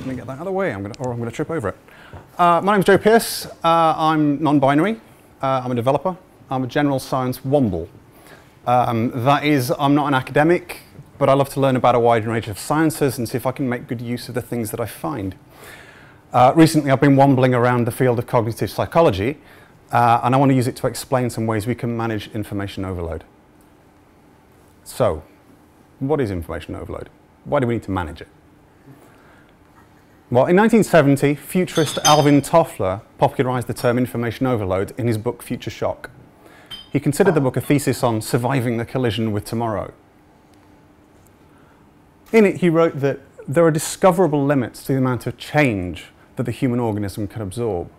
just going to get that out of the way, I'm gonna, or I'm going to trip over it. Uh, my name's Jo Pearce. Uh, I'm non-binary. Uh, I'm a developer. I'm a general science womble. Um, that is, I'm not an academic, but I love to learn about a wide range of sciences and see if I can make good use of the things that I find. Uh, recently, I've been wombling around the field of cognitive psychology, uh, and I want to use it to explain some ways we can manage information overload. So, what is information overload? Why do we need to manage it? Well, in 1970, futurist Alvin Toffler popularized the term information overload in his book Future Shock. He considered the book a thesis on surviving the collision with tomorrow. In it, he wrote that there are discoverable limits to the amount of change that the human organism can absorb,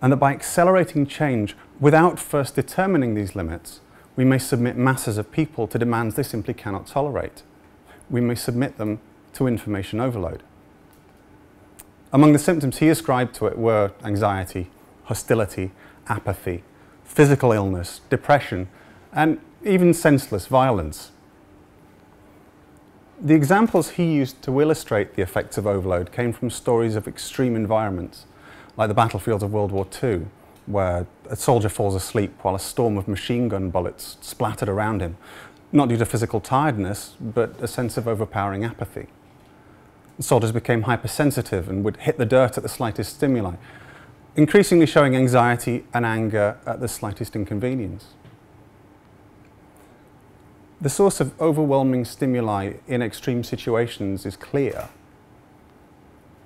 and that by accelerating change without first determining these limits, we may submit masses of people to demands they simply cannot tolerate. We may submit them to information overload. Among the symptoms he ascribed to it were anxiety, hostility, apathy, physical illness, depression, and even senseless violence. The examples he used to illustrate the effects of overload came from stories of extreme environments, like the battlefields of World War II, where a soldier falls asleep while a storm of machine gun bullets splattered around him, not due to physical tiredness, but a sense of overpowering apathy. Soldiers became hypersensitive and would hit the dirt at the slightest stimuli, increasingly showing anxiety and anger at the slightest inconvenience. The source of overwhelming stimuli in extreme situations is clear.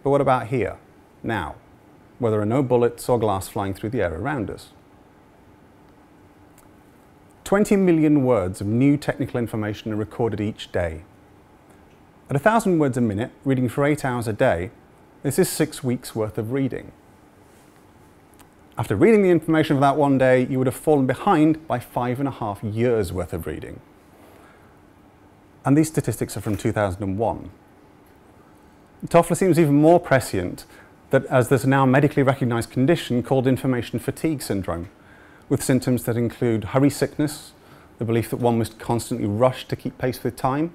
But what about here, now, where there are no bullets or glass flying through the air around us? 20 million words of new technical information are recorded each day. At 1,000 words a minute, reading for eight hours a day, this is six weeks worth of reading. After reading the information for that one day, you would have fallen behind by five and a half years worth of reading. And these statistics are from 2001. Toffler seems even more prescient that as there's a now medically recognized condition called information fatigue syndrome, with symptoms that include hurry sickness, the belief that one must constantly rush to keep pace with time,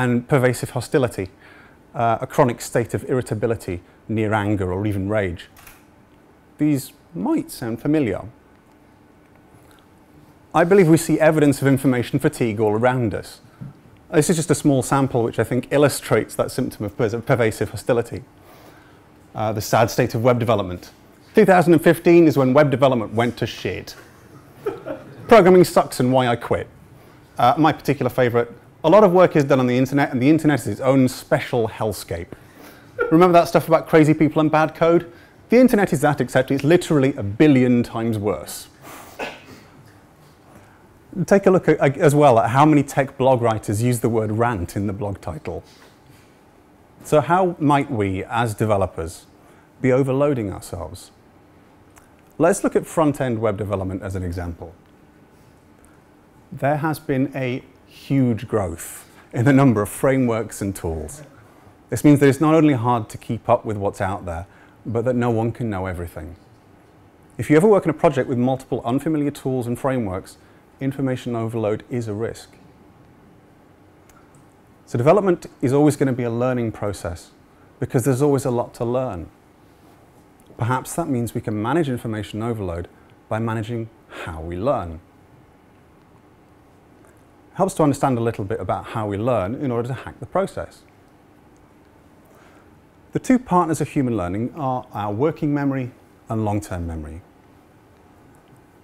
and pervasive hostility, uh, a chronic state of irritability, near anger, or even rage. These might sound familiar. I believe we see evidence of information fatigue all around us. This is just a small sample which I think illustrates that symptom of pervasive hostility. Uh, the sad state of web development. 2015 is when web development went to shit. Programming sucks and why I quit. Uh, my particular favorite, a lot of work is done on the internet and the internet is its own special hellscape. Remember that stuff about crazy people and bad code? The internet is that, except it's literally a billion times worse. Take a look at, as well at how many tech blog writers use the word rant in the blog title. So how might we, as developers, be overloading ourselves? Let's look at front-end web development as an example. There has been a huge growth in the number of frameworks and tools. This means that it's not only hard to keep up with what's out there, but that no one can know everything. If you ever work in a project with multiple unfamiliar tools and frameworks, information overload is a risk. So development is always going to be a learning process because there's always a lot to learn. Perhaps that means we can manage information overload by managing how we learn. Helps to understand a little bit about how we learn in order to hack the process. The two partners of human learning are our working memory and long-term memory.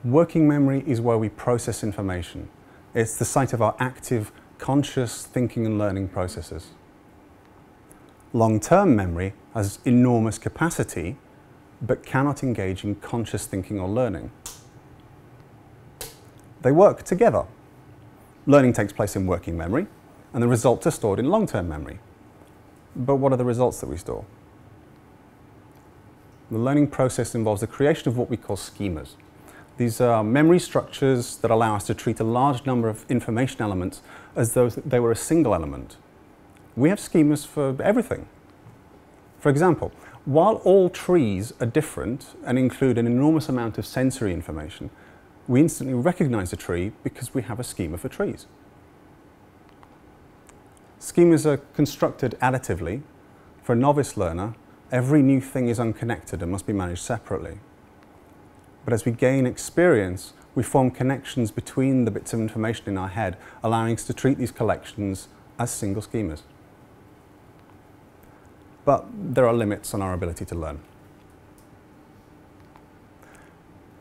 Working memory is where we process information. It's the site of our active, conscious thinking and learning processes. Long-term memory has enormous capacity but cannot engage in conscious thinking or learning. They work together. Learning takes place in working memory, and the results are stored in long-term memory. But what are the results that we store? The learning process involves the creation of what we call schemas. These are memory structures that allow us to treat a large number of information elements as though they were a single element. We have schemas for everything. For example, while all trees are different and include an enormous amount of sensory information, we instantly recognize a tree because we have a schema for trees. Schemas are constructed additively For a novice learner, every new thing is unconnected and must be managed separately. But as we gain experience, we form connections between the bits of information in our head, allowing us to treat these collections as single schemas. But there are limits on our ability to learn.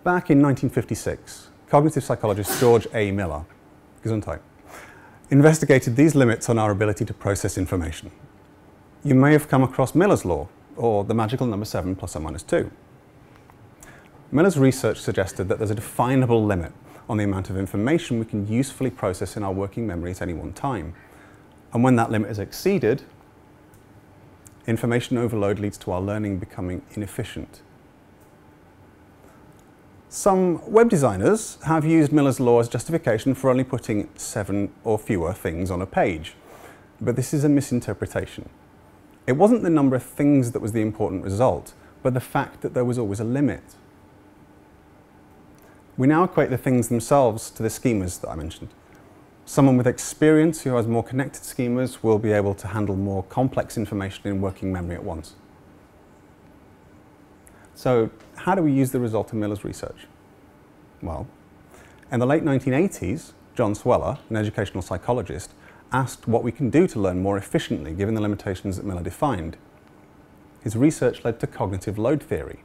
Back in 1956, cognitive psychologist George A. Miller, Gesundheit, investigated these limits on our ability to process information. You may have come across Miller's law, or the magical number 7 plus or minus 2. Miller's research suggested that there's a definable limit on the amount of information we can usefully process in our working memory at any one time. And when that limit is exceeded, information overload leads to our learning becoming inefficient. Some web designers have used Miller's law as justification for only putting seven or fewer things on a page. But this is a misinterpretation. It wasn't the number of things that was the important result, but the fact that there was always a limit. We now equate the things themselves to the schemas that I mentioned. Someone with experience who has more connected schemas will be able to handle more complex information in working memory at once. So how do we use the result of Miller's research? Well, in the late 1980s, John Sweller, an educational psychologist, asked what we can do to learn more efficiently given the limitations that Miller defined. His research led to cognitive load theory.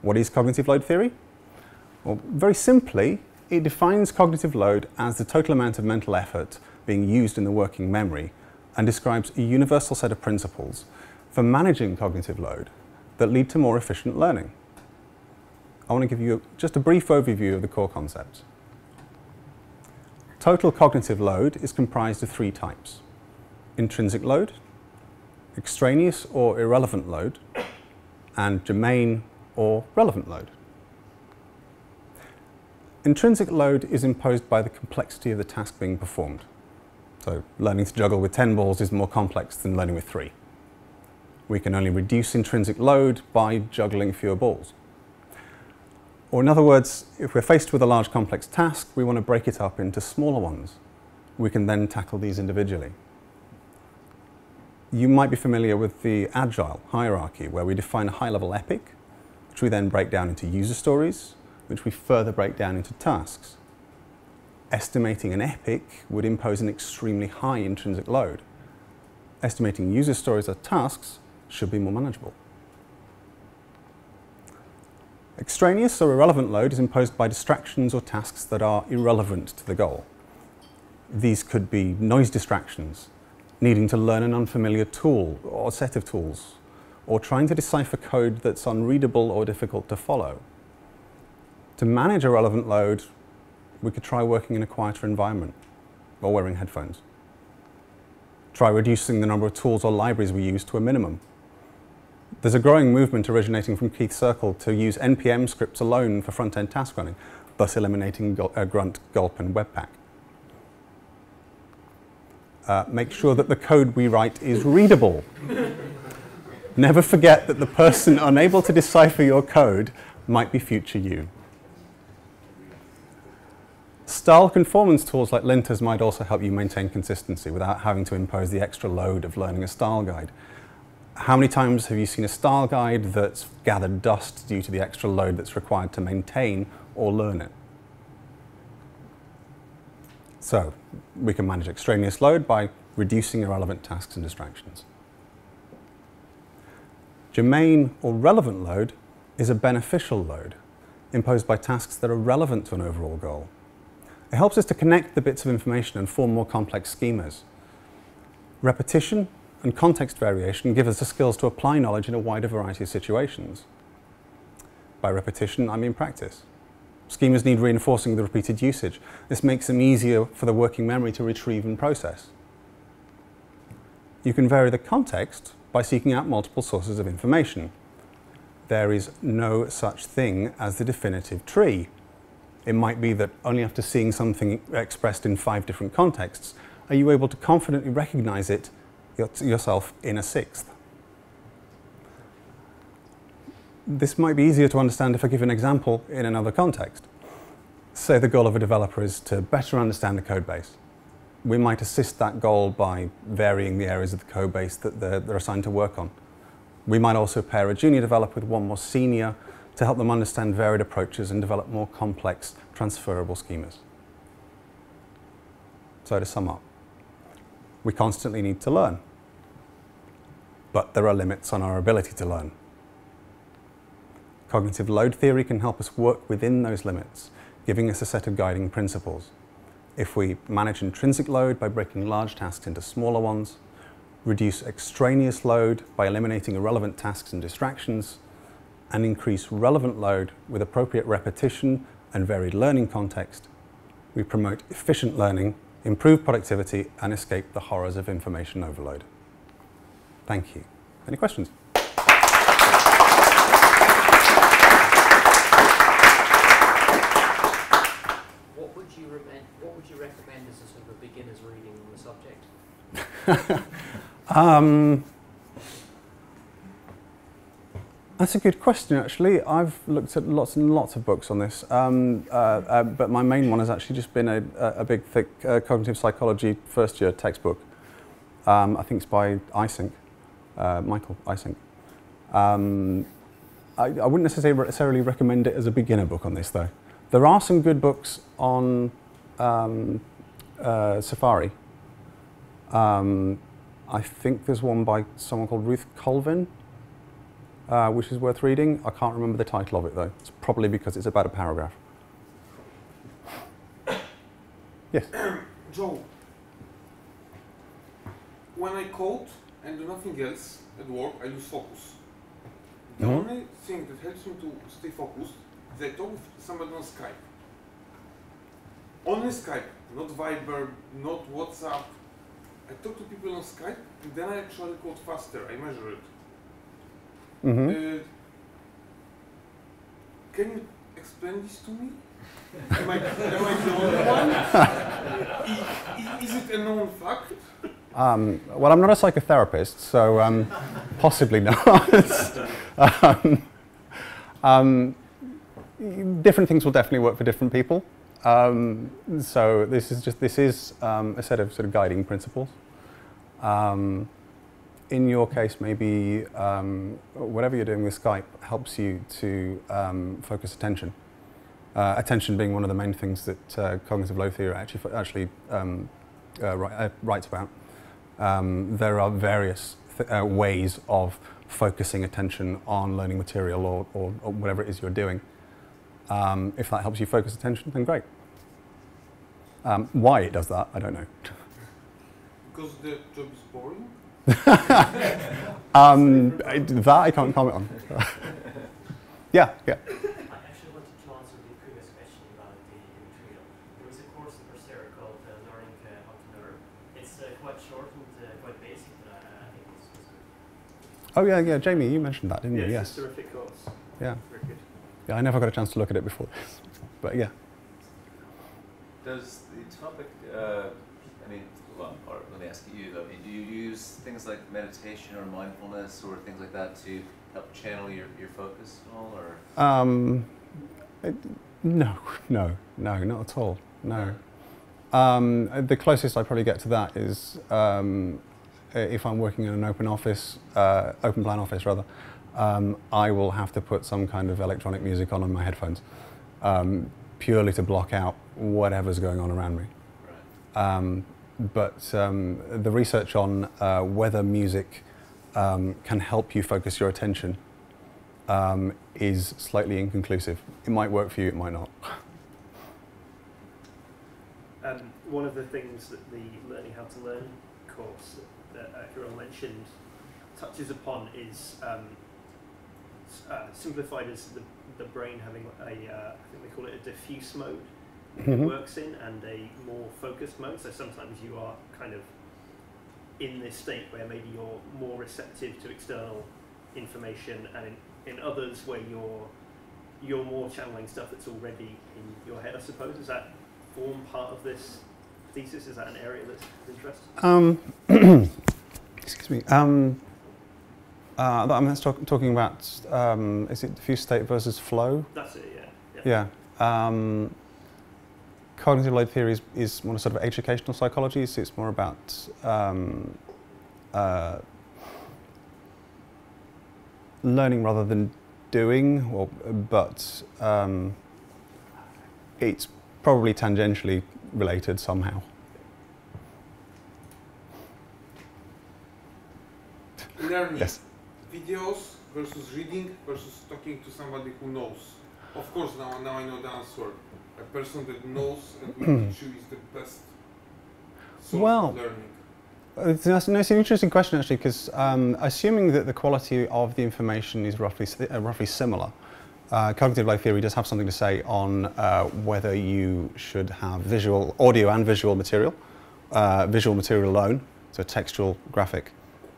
What is cognitive load theory? Well, very simply, it defines cognitive load as the total amount of mental effort being used in the working memory and describes a universal set of principles for managing cognitive load that lead to more efficient learning. I want to give you just a brief overview of the core concepts. Total cognitive load is comprised of three types. Intrinsic load, extraneous or irrelevant load, and germane or relevant load. Intrinsic load is imposed by the complexity of the task being performed. So learning to juggle with 10 balls is more complex than learning with three we can only reduce intrinsic load by juggling fewer balls. Or in other words, if we're faced with a large complex task, we want to break it up into smaller ones. We can then tackle these individually. You might be familiar with the agile hierarchy, where we define a high-level epic, which we then break down into user stories, which we further break down into tasks. Estimating an epic would impose an extremely high intrinsic load. Estimating user stories as tasks should be more manageable. Extraneous or irrelevant load is imposed by distractions or tasks that are irrelevant to the goal. These could be noise distractions, needing to learn an unfamiliar tool or set of tools, or trying to decipher code that's unreadable or difficult to follow. To manage a relevant load, we could try working in a quieter environment or wearing headphones. Try reducing the number of tools or libraries we use to a minimum there's a growing movement originating from Keith Cirkel to use NPM scripts alone for front-end task running, thus eliminating uh, Grunt, Gulp, and Webpack. Uh, make sure that the code we write is readable. Never forget that the person unable to decipher your code might be future you. Style conformance tools like linters might also help you maintain consistency without having to impose the extra load of learning a style guide. How many times have you seen a style guide that's gathered dust due to the extra load that's required to maintain or learn it? So we can manage extraneous load by reducing irrelevant tasks and distractions. Germane or relevant load is a beneficial load imposed by tasks that are relevant to an overall goal. It helps us to connect the bits of information and form more complex schemas. Repetition and context variation give us the skills to apply knowledge in a wider variety of situations. By repetition, I mean practice. Schemas need reinforcing the repeated usage. This makes them easier for the working memory to retrieve and process. You can vary the context by seeking out multiple sources of information. There is no such thing as the definitive tree. It might be that only after seeing something expressed in five different contexts are you able to confidently recognize it yourself in a sixth. This might be easier to understand if I give an example in another context. Say the goal of a developer is to better understand the code base. we might assist that goal by varying the areas of the code base that they're, they're assigned to work on. We might also pair a junior developer with one more senior to help them understand varied approaches and develop more complex transferable schemas. So to sum up, we constantly need to learn, but there are limits on our ability to learn. Cognitive load theory can help us work within those limits, giving us a set of guiding principles. If we manage intrinsic load by breaking large tasks into smaller ones, reduce extraneous load by eliminating irrelevant tasks and distractions, and increase relevant load with appropriate repetition and varied learning context, we promote efficient learning, improve productivity, and escape the horrors of information overload. Thank you. Any questions? What would you, what would you recommend as a sort of a beginner's reading on the subject? um, that's a good question, actually. I've looked at lots and lots of books on this, um, uh, uh, but my main one has actually just been a, a big, thick uh, cognitive psychology first year textbook. Um, I think it's by Eysenck, uh, Michael Eysenck. Um, I, I, wouldn't necessarily recommend it as a beginner book on this, though. There are some good books on um, uh, Safari, um, I think there's one by someone called Ruth Colvin, uh, which is worth reading. I can't remember the title of it though. It's probably because it's about a paragraph. yes? Jo, when I code and do nothing else at work, I lose focus. The only thing that helps me to stay focused is I talk with somebody on Skype. Only Skype, not Viber, not WhatsApp, I talk to people on Skype, and then I actually code faster. I measure it. Mm-hmm. Uh, can you explain this to me? am, I, am I the only one? is, is, it a known fact? Um, well, I'm not a psychotherapist, so um, possibly not. um, um, different things will definitely work for different people. Um, so this is just this is a set of sort of guiding principles. In your case, maybe um, whatever you're doing with Skype helps you to um, focus attention. Uh, attention being one of the main things that uh, cognitive load theory actually actually um, uh, uh, writes about. There are various th uh, ways of focusing attention on learning material or, or, or whatever it is you're doing. Um, if that helps you focus attention, then great. Um, why it does that, I don't know. Because the job is boring? um, I, that I can't comment on. yeah, yeah. I actually wanted to answer the previous question about the material. There is a course in Coursera called uh, Learning uh, How to Learn. It's uh, quite short and uh, quite basic, but I, I think it's, it's good. Oh yeah, yeah, Jamie, you mentioned that, didn't you? Yes. It's a terrific course. Yeah. Very good. Yeah, I never got a chance to look at it before, but yeah. Does the topic, uh, I mean, well, or let me ask you, though, do you use things like meditation or mindfulness or things like that to help channel your, your focus at all, or? Um, it, no, no, no, not at all, no. Um, the closest I probably get to that is um, if I'm working in an open office, uh, open plan office rather, um, I will have to put some kind of electronic music on on my headphones, um, purely to block out whatever's going on around me. Um, but um, the research on uh, whether music um, can help you focus your attention um, is slightly inconclusive. It might work for you, it might not. Um, one of the things that the Learning How to Learn course that uh, mentioned touches upon is um, uh, simplified as the, the brain having a, uh, I think they call it a diffuse mode mm-hmm. works in and a more focused mode. So sometimes you are kind of in this state where maybe you're more receptive to external information, and in, in others where you're you're more channeling stuff that's already in your head. I suppose does that form part of this thesis? Is that an area that's of interest? Um, excuse me. Um, uh, I'm talk, talking about um, is it diffuse state versus flow? That's it. Yeah. Yeah. yeah. Um, cognitive load theory is, is more sort of educational psychology, so it's more about um, uh, learning rather than doing, or, but um, it's probably tangentially related somehow. Learning. Yes. Videos versus reading versus talking to somebody who knows. Of course, now, now I know the answer. A person that knows and will teach you is the best source Well, of learning. It's, that's- no, it's an interesting question actually, because um, assuming that the quality of the information is roughly uh, roughly similar, uh, cognitive load theory does have something to say on uh, whether you should have visual, audio, and visual material, uh, visual material alone, so textual, graphic.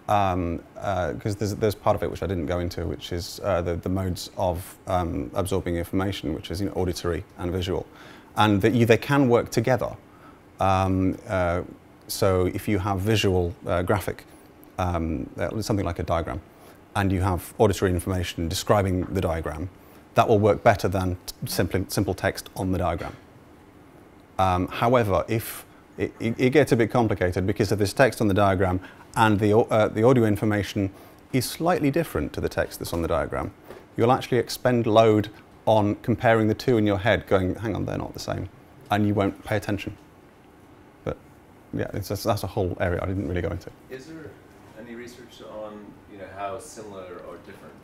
Because there's, there's part of it which I didn't go into, which is uh, the, the modes of um, absorbing information, which is you know, auditory and visual, and that you, they can work together. Um, uh, so if you have visual uh, graphic, um, uh, something like a diagram, and you have auditory information describing the diagram, that will work better than simply, simple text on the diagram. Um, however, if it, it gets a bit complicated because of this text on the diagram and the, uh, the audio information is slightly different to the text that's on the diagram, you'll actually expend load on comparing the two in your head, going, hang on, they're not the same, and you won't pay attention. But yeah, that's, a whole area I didn't really go into. Is there any research on you know how similar or different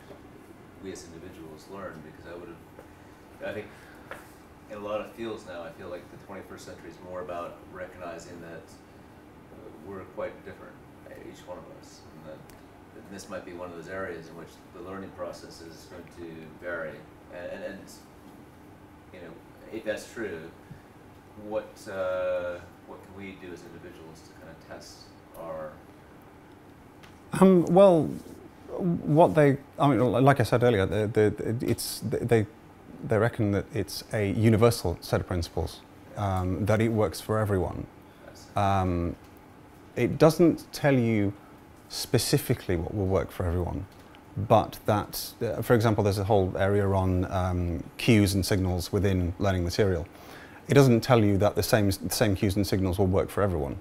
we as individuals learn? Because I would have, I think, in a lot of fields now, I feel like the 21st century is more about recognizing that uh, we're quite different, each one of us, and that, this might be one of those areas in which the learning process is going to vary. And, and, and you know, if that's true, what uh, what can we do as individuals to kind of test our Um, well, what they, I mean, like I said earlier, the, the, it's, they, they reckon that it's a universal set of principles, um, that it works for everyone. Um, it doesn't tell you specifically what will work for everyone, but that, uh, for example, there's a whole area on um, cues and signals within learning material. It doesn't tell you that the same, the same cues and signals will work for everyone.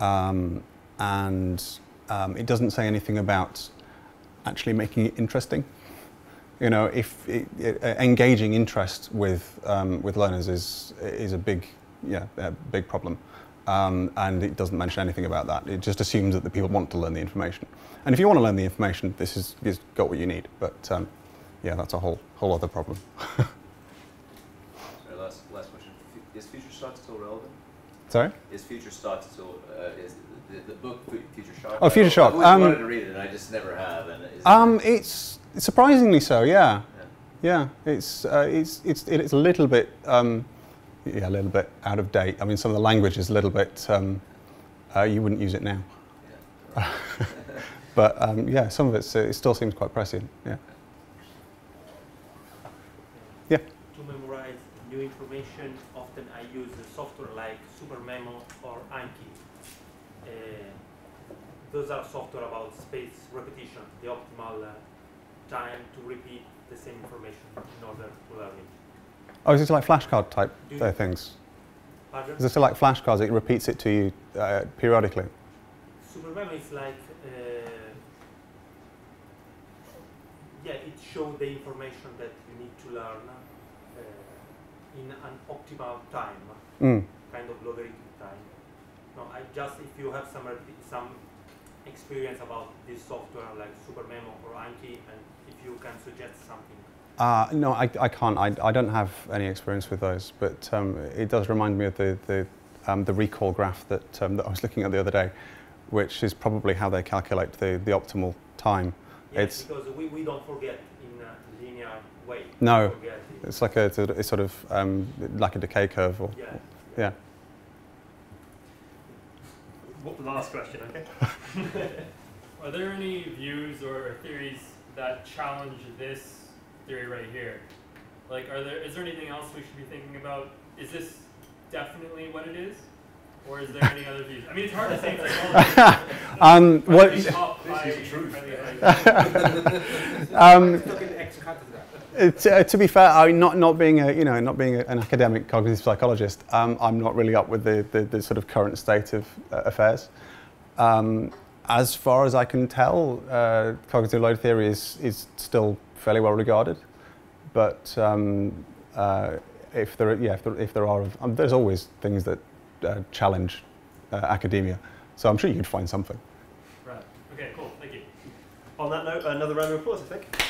Um, and um, it doesn't say anything about actually making it interesting. You know, if it, it, uh, engaging interest with um, with learners is is a big yeah a big problem, um, and it doesn't mention anything about that. It just assumes that the people want to learn the information, and if you want to learn the information, this is is got what you need. But um, yeah, that's a whole whole other problem. Sorry, last, last question. Is Future Shock still relevant? Sorry. Is Future Shock still, uh, is the, the book Future Shock? Oh, Future Shock, always um, wanted to read it and I just never have. And Um, it's surprisingly so. Yeah. yeah. Yeah, it's uh, it's it's it's a little bit um, yeah a little bit out of date. I mean, some of the language is a little bit um, uh, you wouldn't use it now, but um, yeah, some of it's, uh, it still seems quite prescient. Yeah. Yeah. To memorize new information, often I use software like SuperMemo or Anki. Uh, those are software about space repetition, the optimal uh, time to repeat the same information in order to learn it. Oh, is it like flashcard type uh, things? Pardon? Is it like flashcards? It repeats it to you uh, periodically. SuperMemo is like, uh, yeah, it shows the information that you need to learn uh, in an optimal time. Mm. kind of logarithmic time. No, I just if you have some some experience about this software like SuperMemo or Anki, and if you can suggest something. Uh, no, I, I can't. I, I don't have any experience with those, but um, it does remind me of the, the, um, the recall graph that, um, that I was looking at the other day, which is probably how they calculate the, the optimal time. Yes, It's- because we, we don't forget in a linear way. No. We forget it. It's like a, it's a, it's sort of um, like a decay curve. Or, Yeah. yeah. W- Last question, okay? Are there any views or theories that challenge this theory right here? Like, are there is there anything else we should be thinking about? Is this definitely what it is, or is there any other views? I mean, it's hard to say. It's like, Um, what, This is truth. are they like- um, Talking ex cathedra. To, uh, to be fair, I mean, not not being a you know not being a, an academic cognitive psychologist, um, I'm not really up with the, the, the sort of current state of uh, affairs. Um, as far as I can tell, uh, cognitive load theory is is still fairly well regarded, but um, uh, if there yeah if there, if there are um, there's always things that uh, challenge uh, academia, so I'm sure you could find something. Right. Okay. Cool. Thank you. On that note, another round of applause, I think.